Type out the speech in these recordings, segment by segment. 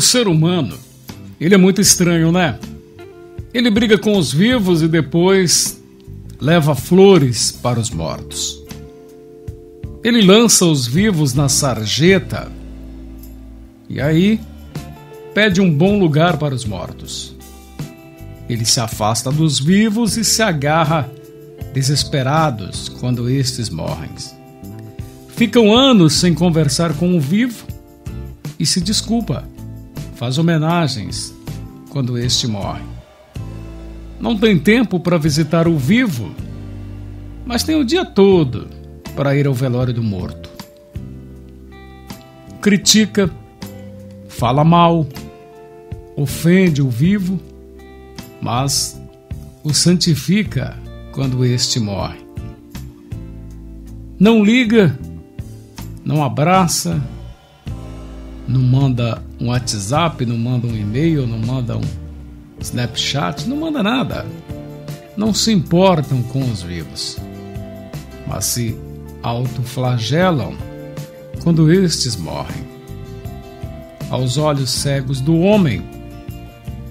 ser humano, ele é muito estranho, né? Ele briga com os vivos e depois leva flores para os mortos. Ele lança os vivos na sarjeta e aí pede um bom lugar para os mortos. Ele se afasta dos vivos e se agarra desesperados quando estes morrem. Ficam anos sem conversar com o vivo e se desculpa, faz homenagens quando este morre. Não tem tempo para visitar o vivo, mas tem o dia todo para ir ao velório do morto. Critica, fala mal, ofende o vivo, mas o santifica quando este morre. Não liga, não abraça, não manda um WhatsApp, não manda um e-mail, não manda um Snapchat, não manda nada. Não se importam com os vivos, mas se autoflagelam quando estes morrem. Aos olhos cegos do homem,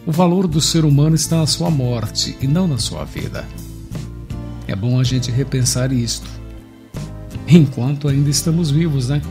o valor do ser humano está na sua morte e não na sua vida. É bom a gente repensar isto, enquanto ainda estamos vivos, né?